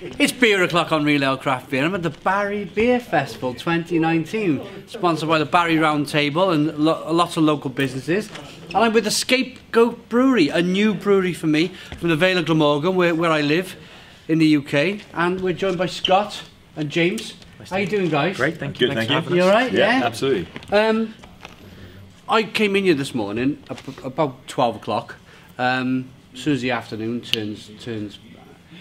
It's beer o'clock on Real Ale Craft Beer. I'm at the Barry Beer Festival 2019, sponsored by the Barry Round Table and lo lots of local businesses. And I'm with the Escape Goat Brewery, a new brewery for me from the Vale of Glamorgan, where, where I live in the UK. And we're joined by Scott and James. How you doing, guys? Great, thank you. Good, thank you. You all right? Yeah, Yeah. absolutely. Um, I came in here this morning ab- about 12 o'clock. Um, as soon as the afternoon turns turns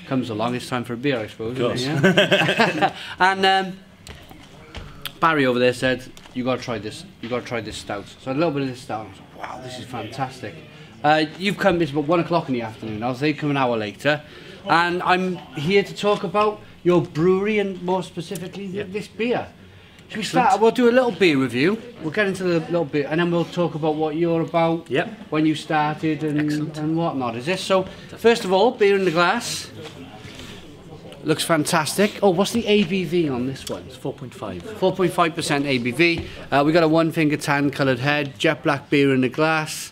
comes along, it's time for a beer, I suppose. Of Isn't it? Yeah? and um, Barry over there said, "You got to try this. You got to try this stout." So a little bit of this stout. Like, "Wow, this is fantastic." Uh, you've come. It's about one o'clock in the afternoon. I was they come an hour later, and I'm here to talk about your brewery and more specifically th- this beer. Should we start? We'll do a little beer review. We'll get into the little bit, and then we'll talk about what you're about, Yep. when you started, and, Excellent. and whatnot. Is this so? First of all, beer in the glass. Looks fantastic. Oh, what's the ABV on this one? It's 4.5. 4.5% ABV. Uh, we got a one finger tan coloured head, jet black beer in the glass.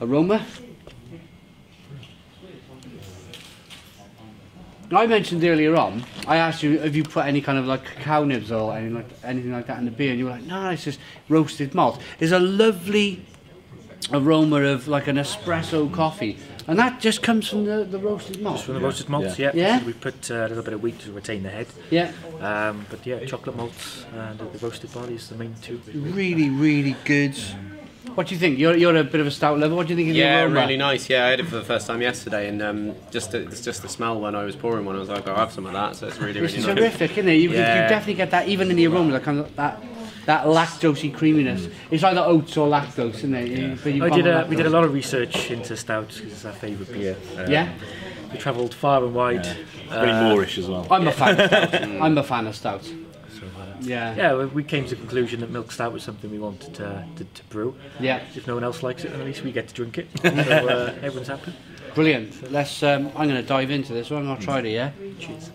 Aroma. I mentioned earlier on, I asked you have you put any kind of like cacao nibs or anything like, anything like that in the beer, and you were like, no, it's just roasted malt. There's a lovely aroma of like an espresso coffee, and that just comes from the, the roasted malt. Just From the roasted malts, Yeah. yeah. Yeah? We put uh, a little bit of wheat to retain the head. Yeah, Um, but yeah, chocolate malts and the roasted barley is the main two. really, really good. What do you think? You're, you're a bit of a stout lover. What do you think of the Yeah, aroma? really nice. Yeah, I had it for the first time yesterday, and um, just the, it's just the smell when I was pouring one. I was like, I'll have some of that. So it's really, good. It's really nice. terrific, isn't it? You, you- you definitely get that, even in the aroma, that kind of that that lactosey creaminess. It's either oats or lactose, isn't it? You- But you've I did with a, we did a lot of research into stouts because it's our favourite beer. Um, Yeah, We travelled far and wide. Very uh, moreish as well. I'm a fan of stout. I'm a fan of stout. Yeah, yeah, we- came to the conclusion that milk stout was something we wanted to, to, to brew. yeah, If no one else likes it, then at least we get to drink it. so uh, everyone's happy. brilliant. Let's. Um, I'm going to dive into this one. I'll try it. Yeah. Cheers.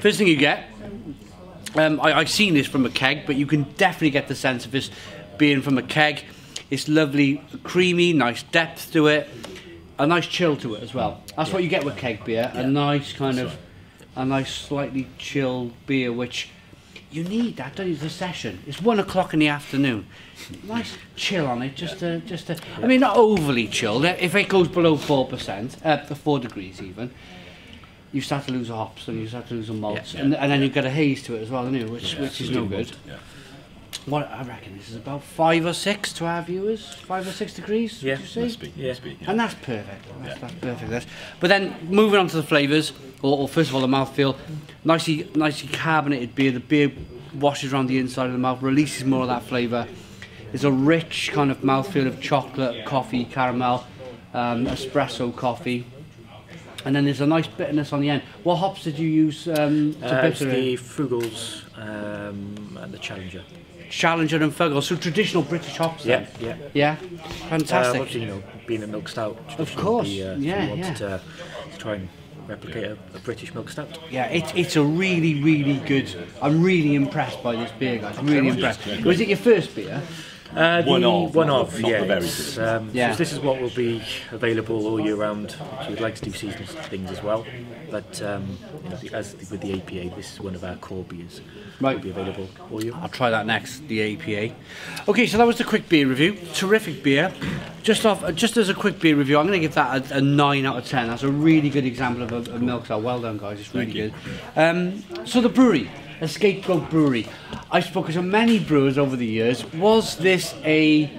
First thing you get, um, I, I've seen this from a keg, but you can definitely get the sense of this being from a keg. It's lovely, creamy, nice depth to it, a nice chill to it as well. That's what you get with keg beer, a nice kind of, a nice slightly chilled beer, which you need that, don't you? The session. It's one o'clock in the afternoon. Nice chill on it, just to, just to, I mean, not overly chilled. If it goes below four percent, uh, four degrees even, you start to lose the hops and you start to lose the malts, Yeah. And, and then you get a haze to it as well, don't you? Which, Yeah, which is no good. What I reckon this is about five or six to our viewers, five or six degrees. Yeah, would you say? Must be. Yeah. Must be. Yeah. And that's perfect. That's, Yeah. that's perfect. That's, but then moving on to the flavours, or, or first of all the mouthfeel, nicely nicely carbonated beer. The beer washes around the inside of the mouth, releases more of that flavour. It's a rich kind of mouthfeel of chocolate, coffee, caramel, um, espresso coffee. And then there's a nice bitterness on the end. What hops did you use um, to Uh, it's bitter the it? Fuggles um, and the Challenger. Challenger and Fuggle. So traditional British hops then? yeah. Yeah? Uh, Fantastic. obviously, you know, being a milk stout, traditionally, course, we, uh, yeah, yeah. To, to try and replicate a, a British milk stout. Yeah, it, it's a really, really good. I'm really impressed by this beer, guys. I'm really impressed. Was it your first beer? Uh, One the of, one not of, the- not yeah. the very. Um, Yeah. So this is what will be available all year round. So we'd like to do seasonal things as well, but um, you know, the, as with the APA, this is one of our core beers. Right. will be available all year. I'll try that next, the APA. Okay, so that was the quick beer review. Terrific beer. Just off, uh, just as a quick beer review, I'm going to give that a, a nine out of ten. That's a really good example of a, a milk stout. Well done, guys. It's really good. Um, so the brewery, Escape Goat Brewery. I've spoken to many brewers over the years. Was this a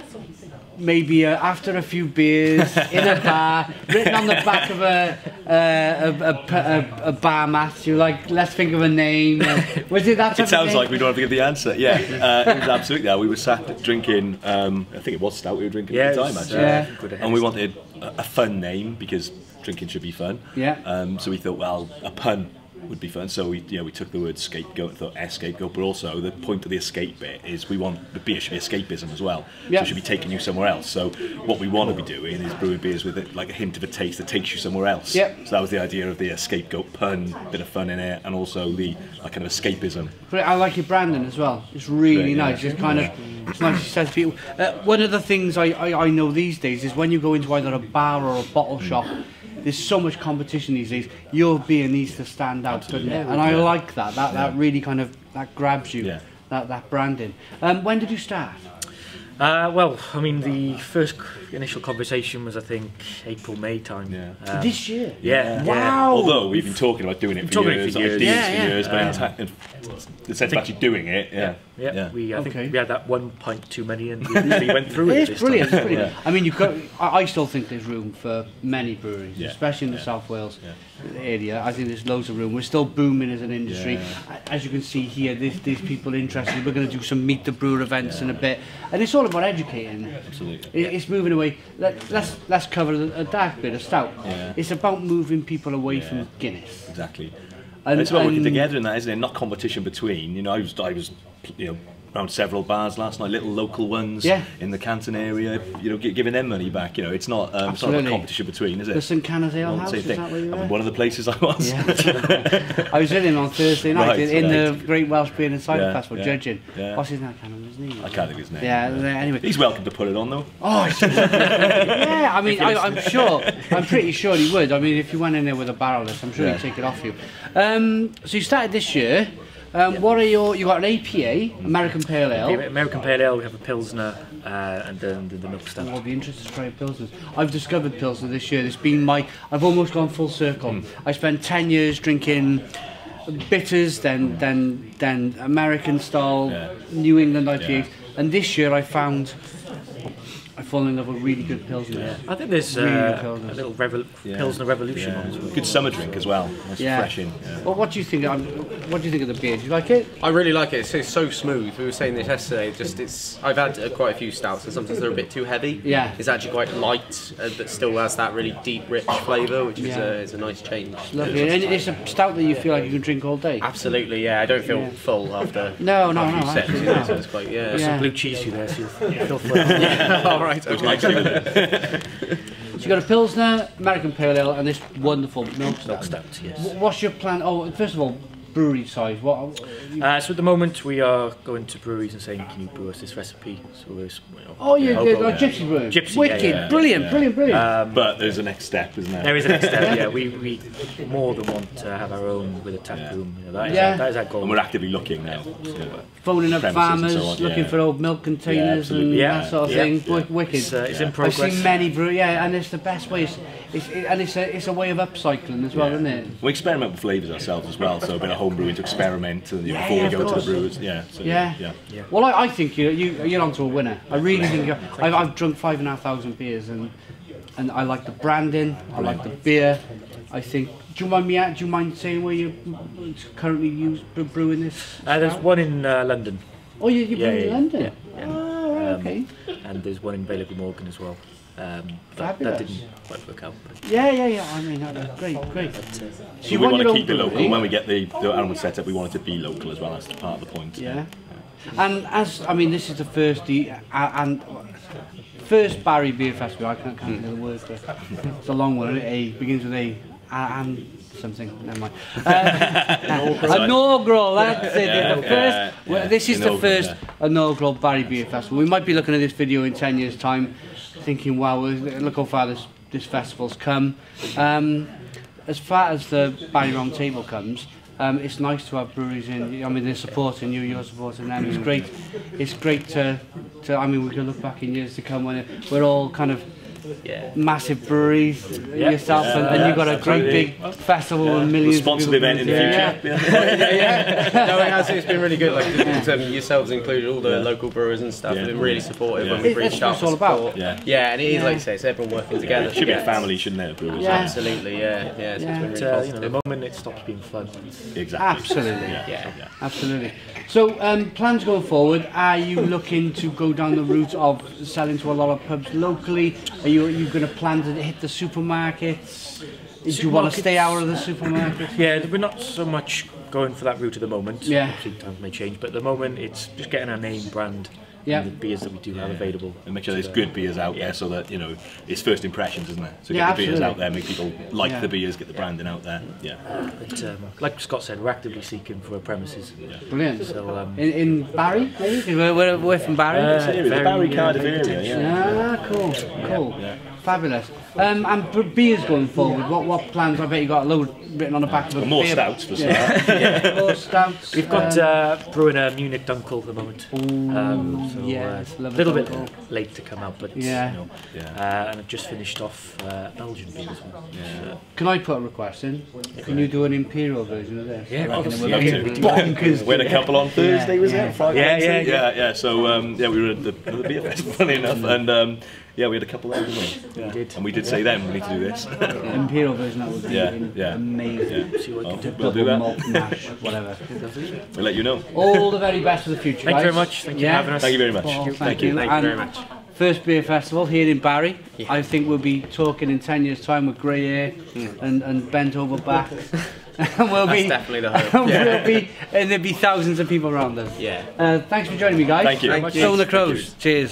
maybe uh, after a few beers in a bar, written on the back of a uh, a, a, a, a bar mat. You like, let's think of a name. Was it that? type It of sounds like we don't have to give the answer. Yeah, uh, it was absolutely that. We were sat drinking. Um, I think it was stout. We were drinking Yeah, at the time actually, Yeah. and we wanted a, a fun name because drinking should be fun. Yeah. Um, so we thought, well, a pun would be fun. So we, you know, we took the word scapegoat, thought scapegoat, but also the point of the escape bit is we want the beer should be escapism as well. Yeah. So it should be taking you somewhere else. So what we want to be doing is brewing beers with it, like a hint of a taste that takes you somewhere else. Yep. So that was the idea of the scapegoat pun, bit of fun in it, and also the like kind of escapism. But I like your branding as well. It's really Yeah, yeah. nice. It's kind of it's nice to say to people. Uh, one of the things I, I, I know these days is when you go into either a bar or a bottle shop, there's so much competition these days. Your beer needs to stand out, doesn't it? And I like that. That that really kind of that grabs you. Yeah. That that branding. Um, when did you start? Uh, well, I mean, the first initial conversation was, I think, April, May time. Yeah. Um, this year. Yeah. Wow. Although we've been talking about doing it for talking it years, for years. ideas Yeah, for yeah. years, but in, Um, the sense of actually doing it, yeah, Yeah, yeah. We, I Okay. think we had that one pint too many, and we really went through it. It's this brilliant. Time. It's brilliant. I mean, you've got. I, I still think there's room for many breweries, Yeah. especially in the Yeah. South Wales area. I think there's loads of room. We're still booming as an industry. A- As you can see here, there's, there's people interested. We're going to do some meet the brewer events in a bit, and it's all about educating. Absolutely. It, it's moving away. Let, let's let's cover a, a dark bit, a stout. Yeah. It's about moving people away from Guinness. Exactly. And- it's about working together in that, isn't it? Not competition between. You know, I was, I was, you know, around several bars last night, little local ones Yeah. in the Canton area. You know, gi- giving them money back. You know, it's not, um, it's not Absolutely. about competition between, is it? The St Canna's Ale House, is that where you I mean, were? one of the places I was. Yeah. I was in him on Thursday night Right, in, in the. Great Welsh Beer and Cider Yeah, Festival yeah, judging. yeah. What's his name? I can't remember his name. I can't think of his name. Yeah, anyway. He's welcome to put it on though. Oh, yeah. I mean, I, I'm sure. I'm pretty sure he would. I mean, if you went in there with a barrel list, I'm sure he'd take it off you. Um, so you started this year. Um, What are your? You got an APA, American Pale Ale. American Pale Ale, we have a Pilsner, uh, and then the, the milk stout. I'll be interested to try a Pilsner. I've discovered Pilsner this year. It's been my. I've almost gone full circle. Hmm. I spent 10 years drinking bitters, then then then American style, Yeah. New England IPAs, Yeah. and this year I found. I fallen in love with really good Pilsner. I think there's Really uh, Pilsner. a little revol- Yeah. Pilsner revolution Yeah. on as well. Good summer drink as well. Nice Yeah. refreshing. Yeah. Well, what do you think? Um, what do you think of the beer? Do you like it? I really like it. It's, it's so smooth. We were saying this yesterday. Just it's. I've had uh, quite a few stouts, and sometimes they're a bit too heavy. Yeah. It's actually quite light, uh, but still has that really deep, rich flavour, which is, Yeah. a, is a nice change. Lovely, and it's a stout that you feel like you can drink all day. Absolutely, yeah. I don't feel Yeah. full after. No, no, a few no, sips, absolutely you so it's quite yeah. Some Blue cheese you there, so you'll feel full. All right. Okay. So you got a Pilsner, American Pale Ale, and this wonderful milk stout. Milk stout, yes. Wh- What's your plan? Oh, first of all, brewery size. What? Uh, so at the moment we are going to breweries and saying, can you brew us this recipe? So we're, you know, Oh, you yeah, did I'll gypsy brew. Gypsy, Wicked, yeah, brilliant, yeah. brilliant, brilliant. But there's a next step, isn't there? There is a next step, yeah. We, we more than want to have our own with a tap Yeah. room. You know, that, is Yeah. our, that is our goal. And we're actively looking now. So, Phoning up farmers, so on, looking yeah. for old milk containers and. Yeah, that sort of yeah, thing. yeah. Wicked. It's, uh, it's in progress. I've seen many brew, yeah, and it's the best way. It's, it's, it, and it's a, it's a way of upcycling as well, isn't it? We experiment with flavours ourselves as well, so a bit of home brewing to experiment and, you know, Yeah, before yeah, we of go to the brewers. Yeah, so, Yeah. yeah. Well, I, I think you, you you're onto a winner. I really think you're, I've, I've drunk five and a half thousand beers, and and I like the branding. I like the beer. I think. Do you mind me? Do you mind saying where you're currently use bre- brewing this? Uh, there's one in uh, London, Oh, you you Yeah, brewing in London. yeah, yeah. Oh, right, Um, okay. And there's one in Bailey Morgan as well. Um, that, that didn't quite work out. But, Yeah, yeah, yeah. I mean, that- great, great. but, uh, So So you we want want to keep it local. brewery? When we get the, the animal set up, we want it to be local as well. That's part of the point. Yeah. And as I mean, this is the first the uh, and first Barry Beer Festival. I can't, can't think of the word for it. It's a long one. it? A begins with A uh, and something. Never mind. Uh, inaugural. That's it. Yeah, the first. yeah, well, yeah, this is the inaugural, first inaugural Barry Beer Festival. We might be looking at this video in ten years' time, thinking, "Wow, look how far this this festival's come." Um, as far as the Barry Round Table comes, um, it's nice to have breweries in. I mean, they're supporting you, you're supporting them. It's great. It's great to, to. I mean, we can look back in years to come when we're all kind of yeah. massive breweries yourself, and, and you've got a great big festival and millions. of Sponsored event in the coming future. together. Yeah. no, it has. It's been really good. Like it's, um, yourselves included, all the local brewers and stuff Yeah. have been really supportive Yeah. when we've It- that's reached what out it's all about. support. Yeah. yeah, and it is like you say, it's everyone working together. It should be a family, shouldn't it? Brewers? Yeah. Absolutely, yeah, yeah. So Yeah. it's been really uh, you know, the moment it stops being fun. Exactly. Absolutely. Yeah. Yeah. yeah. Absolutely. So, um, plans going forward, are you looking to go down the route of selling to a lot of pubs locally? Are you you going to plan to hit the supermarkets? Do you want to stay out of the supermarkets? Yeah, we're not so much going for that route at the moment. Yeah. Obviously, times may change, but at the moment it's just getting our name, brand, Yeah. the beers that we do have available. And make sure there's good beers out there so that, you know, it's first impressions, isn't it? So get Yeah, the beers out there, make people like Yeah. the beers, get the branding out there. Yeah. But um, like Scott said, we're actively seeking for premises. Brilliant. So um, In, in Barry, maybe? 'Cause We're, we're, we're from Barry. Uh, Area, the very, Barry uh, Cardiff area, yeah. Ah, cool, cool. Fabulous. Um, and b- beers going forward, what, what plans? I bet you got a load written on the back of a beer. More beer. stouts for Yeah. More stouts. We've got um, uh, brewing a Munich Dunkel at the moment. um, so yes, uh, a a little bit late to come out, but Yeah. you know, Yeah. uh, and I've just finished off uh, Belgian beer as well. Yeah. Can I put a request in? Can you do an imperial version of this? Yeah, I reckon obviously, it would yeah, be we can. bonkers. We had a couple on Thursday, was yeah. it? Friday, Yeah, Wednesday? yeah, yeah, yeah. So um, yeah, we were at the, the beer fest, funny enough, and um, yeah, we had a couple there, didn't we? We did. And we did say then we need to do this. Imperial version that would be Yeah, yeah. amazing. See what we Oh, can do. we'll do Double that. malt mash, whatever. We'll let you know. All the very best for the future, Thank you very much. Thank you for having us. Thank you very much. Well, thank, Thank you. you. Thank you very much. First beer festival here in Barry. I think we'll be talking in 10 years' time with grey hair and, and bent over back. and we'll That's be, definitely the hope. and Yeah. we'll be, and there'll be thousands of people around us. Yeah. Uh, thanks for joining me, guys. Thank you. Thank you. Stone the Crows. Cheers.